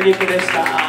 三陸でした。